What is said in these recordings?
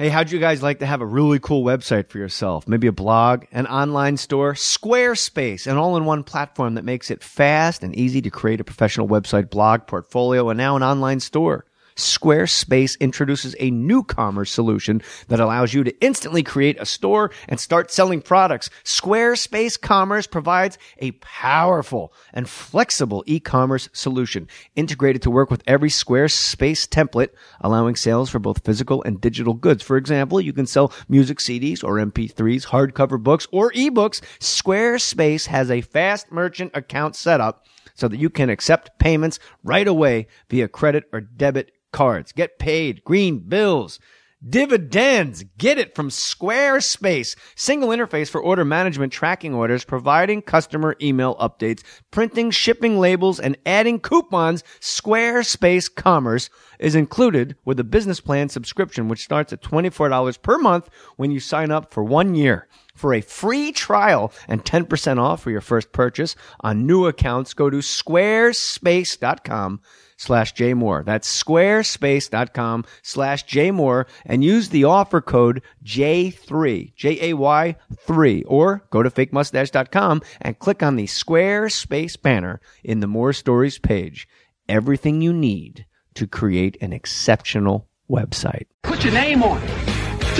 Hey, how'd you guys like to have a really cool website for yourself? Maybe a blog, an online store, Squarespace, an all in one platform that makes it fast and easy to create a professional website, blog, portfolio, and now an online store. Squarespace introduces a new commerce solution that allows you to instantly create a store and start selling products. Squarespace Commerce provides a powerful and flexible e-commerce solution integrated to work with every Squarespace template, allowing sales for both physical and digital goods. For example, you can sell music CDs or MP3s, hardcover books, or ebooks. Squarespace has a fast merchant account setup so that you can accept payments right away via credit or debit cards. Get paid, green bills, dividends. Get it from Squarespace. Single interface for order management, tracking orders, providing customer email updates, printing, shipping labels, and adding coupons. Squarespace Commerce is included with a business plan subscription, which starts at $24 per month when you sign up for one year. For a free trial and 10% off for your first purchase on new accounts, go to squarespace.com slash jaymohr. That's squarespace.com slash jaymohr and use the offer code J3, J-A-Y 3, or go to fakemustache.com and click on the Squarespace banner in the Mohr Stories page. Everything you need to create an exceptional website. Put your name on it.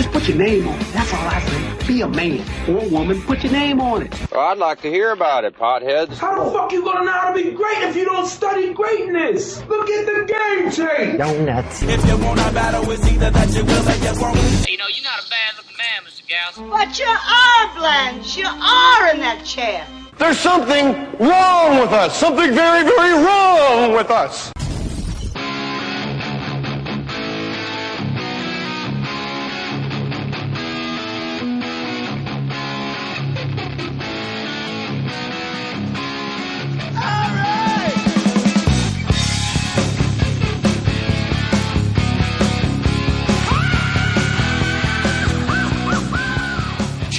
Just put your name on it. That's all I say. Be a man or a woman. Put your name on it. Well, I'd like to hear about it, potheads. How the fuck you gonna know how to be great if you don't study greatness? Look at the game tape. Donuts. If you wanna battle, it's either that you will or you won't. You know, you're not a bad looking man, Mr. Gals. But you are, Blanche. You are in that chair. There's something wrong with us. Something very, very wrong with us.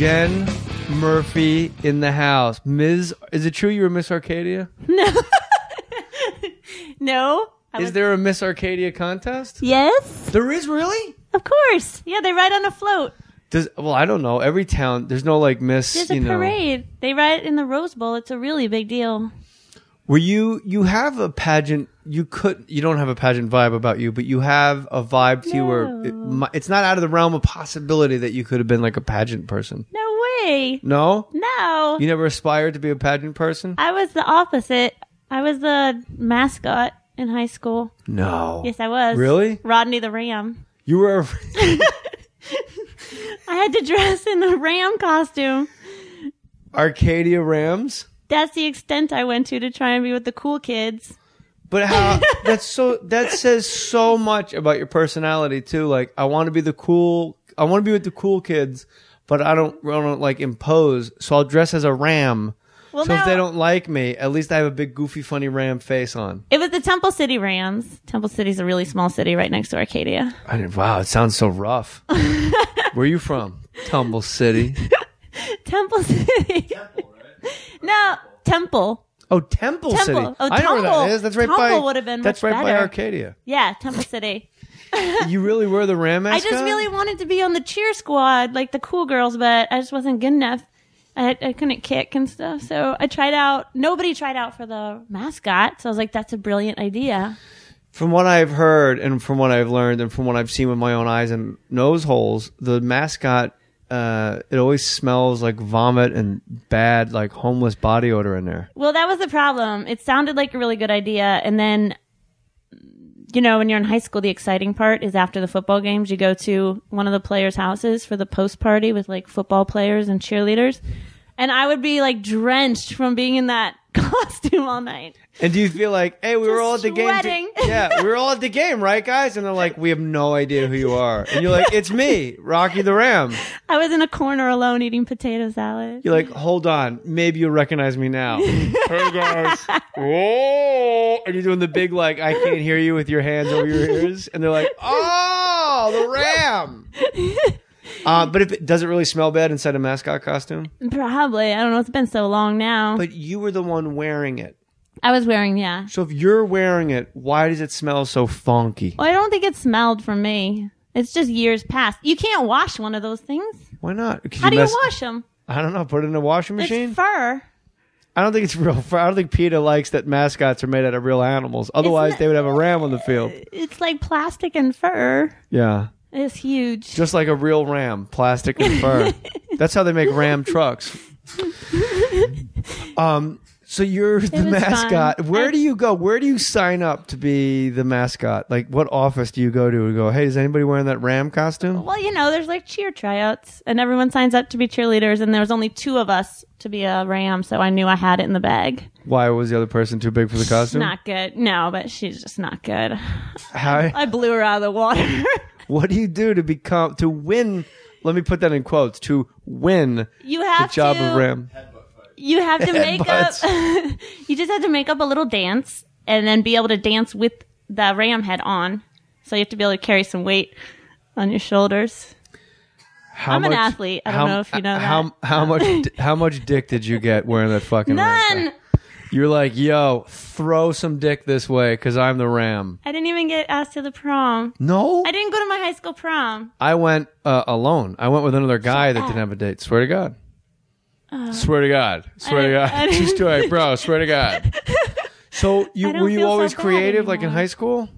Jen Murphy in the house. Ms. Is it true you were Miss Arcadia? No. I Is was- there a Miss Arcadia contest? Yes, There is really? of course. Yeah, they ride on a float. Does well, I don't know. Every town, there's no like Miss. There's a you know. parade. They ride in the Rose Bowl. It's a really big deal. Were you you have a pageant? You could you don't have a pageant vibe about you, but you have a vibe to you where it, it's not out of the realm of possibility that you could have been like a pageant person. No way. No, No. you never aspired to be a pageant person. I was the opposite. I was the mascot in high school. No, Yes, I was. Really? Rodney the Ram. you were. I had to dress in the ram costume. Arcadia Rams. That's the extent I went to to try and be with the cool kids. But how that's so that says so much about your personality too. Like I want to be the cool I want to be with the cool kids, but I don't I don't like impose. So I'll dress as a ram. Well, so if they don't like me, at least I have a big goofy funny ram face on. It was the Temple City Rams. Temple City's a really small city right next to Arcadia. I didn't, wow, it sounds so rough. Where are you from? Temple City. Temple City. No, Temple. Oh, Temple, Temple. City. Oh, I know where that Temple. is. That's right by. Temple would have been That's much right by better. Arcadia. Yeah, Temple City. You really were the ram I mascot. just really wanted to be on the cheer squad, like the cool girls, but I just wasn't good enough. I, I couldn't kick and stuff, so I tried out. Nobody tried out for the mascot, so I was like, "That's a brilliant idea." From what I've heard and from what I've learned and from what I've seen with my own eyes and nose holes, the mascot, uh, it always smells like vomit and bad, like homeless body odor in there. Well, that was the problem. It sounded like a really good idea, and then, you know, when you're in high school, the exciting part is after the football games, you go to one of the players' houses for the post party with like football players and cheerleaders, and I would be like drenched from being in that costume all night. And do you feel like, hey, we were all at the game? sweating. yeah, we were all at the game, right, guys? And they're like, we have no idea who you are. And you're like, it's me, Rocky the Ram. I was in a corner alone eating potato salad. You're like, hold on, maybe you'll recognize me now. hey guys, oh, and you're doing the big like, I can't hear you with your hands over your ears, and they're like, oh, the Ram. Uh, but if it does it really smell bad inside a mascot costume? Probably. I don't know. It's been so long now. But you were the one wearing it. I was wearing, yeah. So if you're wearing it, why does it smell so funky? Well, I don't think it smelled for me. It's just years past. You can't wash one of those things. Why not? How do you wash them? I don't know. Put it in a washing machine. It's fur. I don't think it's real. Fur. I don't think PETA likes that mascots are made out of real animals. Otherwise, not- they would have a ram on the field. It's like plastic and fur. Yeah, It's huge. just like a real ram, plastic and fur. That's how they make ram trucks. Um. So you're the mascot. fun. Where do you go? Where do you sign up to be the mascot? Like, what office do you go to and go? Hey, is anybody wearing that ram costume? Well, you know, there's like cheer tryouts, and everyone signs up to be cheerleaders, and there was only two of us to be a ram, so I knew I had it in the bag. Why was the other person too big for the costume? Not good. No, but she's just not good. How? I blew her out of the water. What do you do to become to win? Let me put that in quotes. To win you the have job to. of ram. You have to make up. you just have to make up a little dance, and then be able to dance with the ram head on. So you have to be able to carry some weight on your shoulders. How I'm an athlete. I don't know if you know How that. how much how much dick did you get wearing that fucking None. You're like, yo, throw some dick this way because I'm the ram. I didn't even get asked to the prom. No, I didn't go to my high school prom. I went uh, alone. I went with another guy that didn't have a date. Swear to God. swear to God. Swear to Uh, I- God. True story, bro. Swear to God. So you I don't were you feel so always bad creative, like in anymore. high school?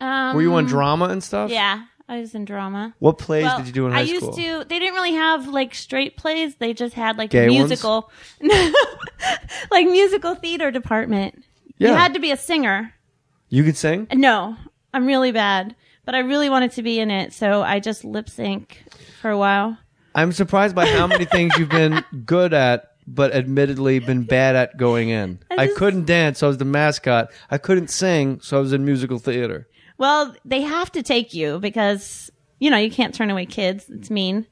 Um, Were you on drama and stuff? Yeah, I was in drama. What plays Well, did you do in high school? I used school? to. They didn't really have like straight plays. They just had like Gay a musical, like musical theater department. Yeah. You had to be a singer. You could sing. Uh, no, I'm really bad, but I really wanted to be in it, so I just lip sync for a while. I'm surprised by how many things you've been good at, but admittedly been bad at going in. I, I couldn't dance, so I was the mascot. I couldn't sing, so I was in musical theater. Well, they have to take you because you know you can't turn away kids. It's mean,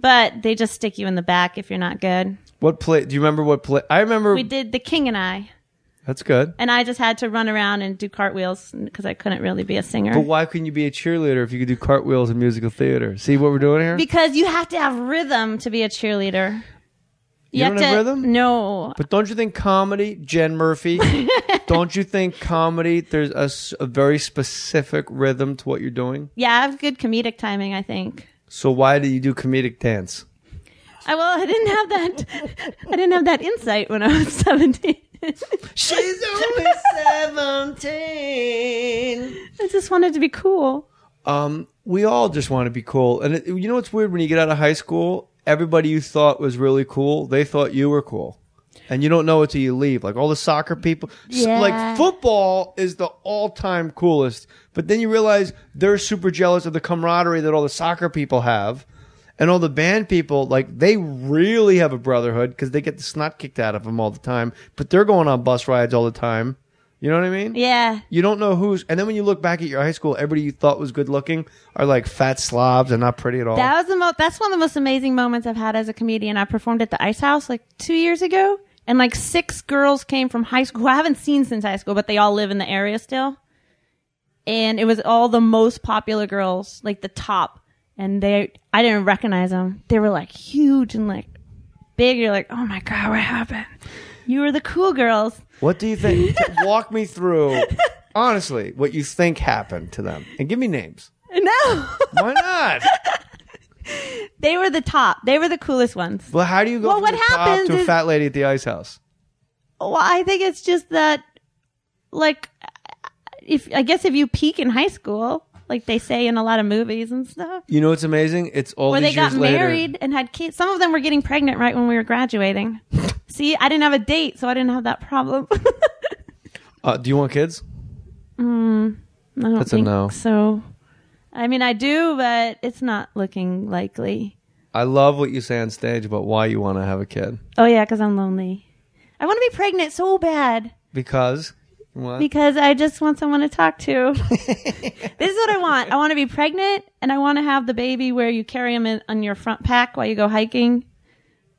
but they just stick you in the back if you're not good. What play? Do you remember what play? I remember. We did The King and I. That's good. and I just had to run around and do cartwheels because I couldn't really be a singer. But why couldn't you be a cheerleader if you could do cartwheels in musical theater? See what we're doing here? because you have to have rhythm to be a cheerleader. You don't have to, rhythm? No. but don't you think comedy, Jen Murphy? don't you think comedy? There's a very specific rhythm to what you're doing. Yeah, I have good comedic timing. I think. So why do you do comedic dance? I well, I didn't have that. I didn't have that insight when I was seventeen. She's only seventeen. I just wanted to be cool. Um, we all just want to be cool, and it, you know what's weird when you get out of high school, everybody you thought was really cool, they thought you were cool, and you don't know it till you leave. Like all the soccer people, Yeah. like football is the all-time coolest, but then you realize they're super jealous of the camaraderie that all the soccer people have. And all the band people, like they really have a brotherhood because they get the snot kicked out of them all the time. But they're going on bus rides all the time. You know what I mean? Yeah. You don't know who's, and then when you look back at your high school, everybody you thought was good looking are like fat slobs and not pretty at all. That was the most. That's one of the most amazing moments I've had as a comedian. I performed at the Ice House like two years ago, and like six girls came from high school who I haven't seen since high school, but they all live in the area still. And it was all the most popular girls, like the top, and they. I didn't recognize them. They were like huge and like big. You're like, oh my god, what happened? You were the cool girls. what do you think? Walk me through, honestly, what you think happened to them, and give me names. No, Why not? they were the top. They were the coolest ones. well, how do you go Well, from what the top happens to a is- fat lady at the ice house? Well, I think it's just that, like, if I guess if you peak in high school, like they say in a lot of movies and stuff, You know what's amazing? It's all where these they got years later. married and had kids. Some of them were getting pregnant right when we were graduating. See, I didn't have a date, so I didn't have that problem. Uh, do you want kids? I don't That's a think no. So, I mean, I do, but it's not looking likely. I love what you say on stage about why you want to have a kid Oh yeah, because I'm lonely. I want to be pregnant so bad. because what? because I just want someone to talk to. this is what I want. I want to be pregnant and I want to have the baby where you carry him in, on your front pack while you go hiking,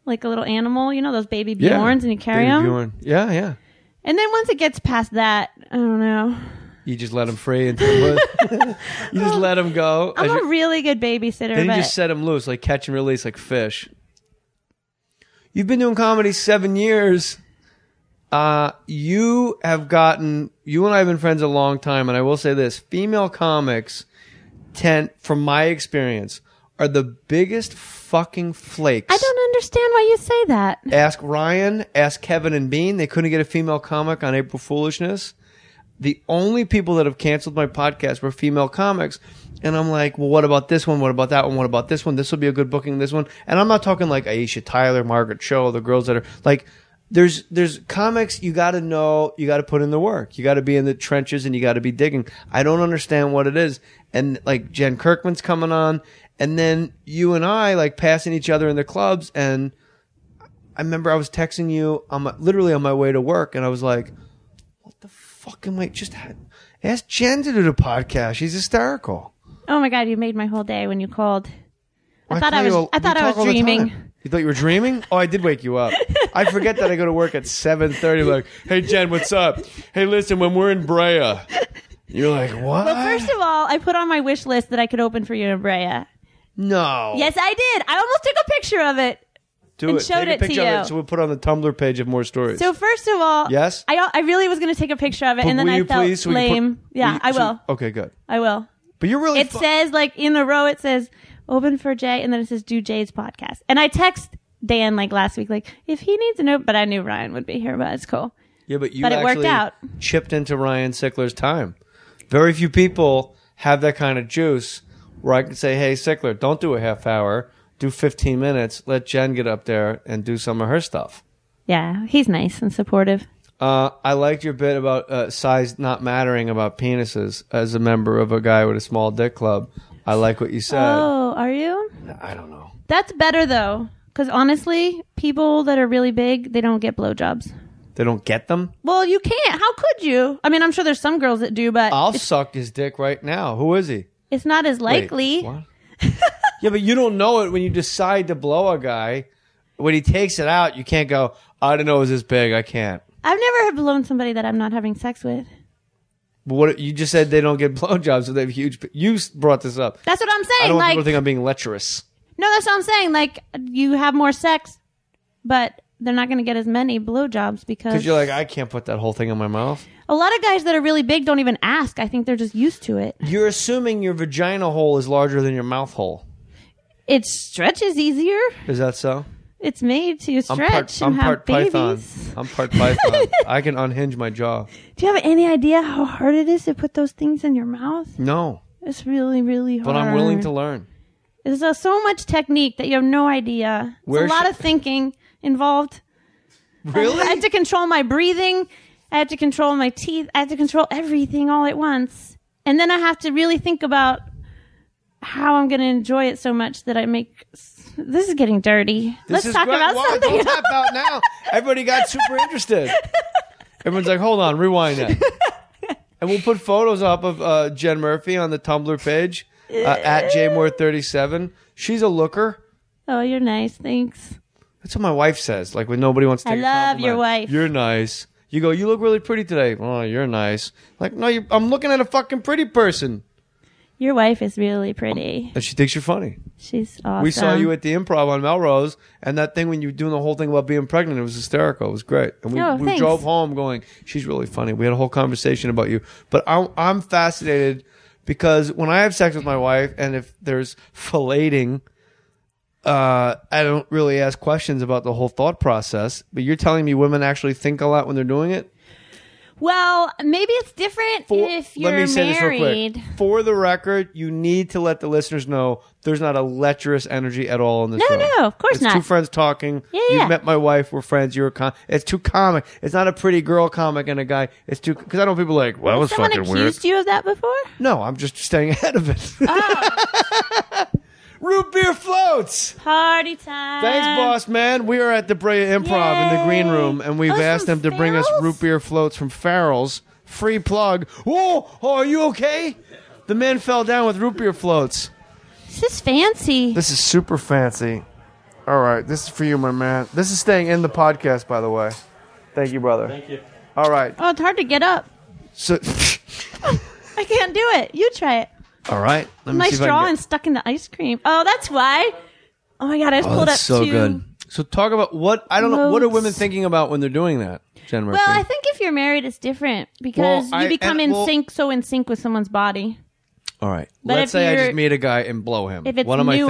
like a little animal. You know those baby yeah, Bjorns, and you carry Baby them. Bjorn. Yeah, yeah. And then once it gets past that, I don't know. You just let them free into the woods. you just let them go. I'm as a really good babysitter, Then you but just set them loose, like catch and release, like fish. You've been doing comedy seven years. Uh, you have gotten, you and I have been friends a long time, and I will say this female comics tend, from my experience, are the biggest fucking flakes. I don't understand why you say that. Ask Ryan, ask Kevin and Bean. They couldn't get a female comic on April Foolishness. The only people that have canceled my podcast were female comics. And I'm like, well, what about this one? What about that one? What about this one? This will be a good booking, this one. And I'm not talking like Aisha Tyler, Margaret Cho, the girls that are like, there's, there's comics you gotta know, you gotta put in the work. You gotta be in the trenches and you gotta be digging. I don't understand what it is. And like Jen Kirkman's coming on. And then you and I like passing each other in the clubs and, I remember I was texting you on my, literally on my way to work, and I was like, "What the fuck am I just had, ask Jen to do the podcast? She's hysterical." Oh my god, you made my whole day when you called. I Well, thought I was. all- I thought I was dreaming. You thought you were dreaming? Oh, I did wake you up. I forget that I go to work at seven thirty. Like, hey Jen, what's up? Hey, listen, when we're in Brea, you're like, what? Well, first of all, I put on my wish list that I could open for you in Brea. No. Yes, I did. I almost took a picture of it. do and it. showed Take a it to picture of you. it so we'll put it on the Tumblr page of Mohr Stories. So first of all, Yes? I I really was going to take a picture of it, But and then will I you felt please, so we can put- lame. yeah, will you- I so- will. okay, good. I will. But you're really. It fu- says like in the row, it says open for Jay, and then it says do Jay's podcast. And I text Dan like last week, like if he needs a note, but I knew Ryan would be here, but it's cool. Yeah, but you But it worked actually out. chipped into Ryan Sickler's time. Very few people have that kind of juice where I can say, "Hey, Sickler, don't do a half hour. Do 15 minutes. Let Jen get up there and do some of her stuff." Yeah, he's nice and supportive. Uh, I liked your bit about uh, size not mattering about penises as a member of a guy with a small dick club. I like what you said. Oh, are you? I don't know. That's better though, because honestly, people that are really big, they don't get blowjobs. They don't get them. Well, you can't. How could you? I mean, I'm sure there's some girls that do, but I'll suck his dick right now. Who is he? It's not as Wait, likely. what? yeah, but you don't know it when you decide to blow a guy. When he takes it out, you can't go. I don't know. It was this big. I can't. I've never have blown somebody that I'm not having sex with. But what you just said? They don't get blowjobs, so they have huge. You brought this up. That's what I'm saying. I don't want people to think I'm being lecherous. no, that's what I'm saying. Like, you have more sex, but they're not going to get as many blowjobs because Because you're like, I can't put that whole thing in my mouth. A lot of guys that are really big don't even ask. I think they're just used to it. You're assuming your vagina hole is larger than your mouth hole. It stretches easier. Is that so? It's made to I'm stretch part. and I'm have part babies. python. I'm part python. I can unhinge my jaw. Do you have any idea how hard it is to put those things in your mouth? No, It's really, really hard. but I'm willing to learn. There's uh, so much technique that you have no idea. There's a lot should- of thinking involved. Really? I had to control my breathing. I had to control my teeth. I had to control everything all at once. And then I have to really think about how I'm going to enjoy it so much that I make. This is getting dirty. This Let's talk great. about Why? something Don't tap out now. Everybody got super interested. Everyone's like, hold on, rewind that. and we'll put photos up of uh, Jen Murphy on the Tumblr page uh, at jaymohr37. She's a looker. Oh, you're nice. Thanks. That's what my wife says. Like when nobody wants to. I love your wife. You're nice. You go. You look really pretty today. Oh, you're nice. Like no, you, I'm looking at a fucking pretty person, Your wife is really pretty. and she thinks you're funny. She's awesome. We saw you at the improv on Melrose, and that thing when you were doing the whole thing about being pregnant, it was hysterical. It was great. And we, Oh, we drove home going, she's really funny. We had a whole conversation about you. But I'm, I'm fascinated because when I have sex with my wife, and if there's filleting, uh, I don't really ask questions about the whole thought process. But you're telling me women actually think a lot when they're doing it? Well, maybe it's different For- if you're let me say married. this real quick. For the record, you need to let the listeners know there's not a lecherous energy at all in this No, show. no, of course it's not. two friends talking. Yeah, You've yeah. met my wife. We're friends. You're a com. It's too comic. It's not a pretty girl comic and a guy. It's too because I know people like. Well, that was Someone fucking accused weird. you of that before? No, I'm just staying ahead of it. Oh. Root beer floats. Party time. Thanks, boss man. We are at the Brea Improv in the green room, and we've Oh, asked from them to bring us Farrell's? root beer floats from Farrell's. Free plug. Whoa, oh, are you okay? The man fell down with root beer floats. This is fancy. This is super fancy. All right, this is for you, my man. This is staying in the podcast, by the way. Thank you, brother. Thank you. All right. oh, it's hard to get up. So, I can't do it. You try it. All right. Let me My I straw and stuck in the ice cream. Oh, that's why. Oh my god, I just Oh, pulled up so two. good. So talk about what I don't know. What are women thinking about when they're doing that, Jen Murphy? Well, I think if you're married, it's different because Well, I- you become and- in well- sync, so in sync with someone's body. All right. But Let's say I just meet a guy and blow him. If it's what am I thinking?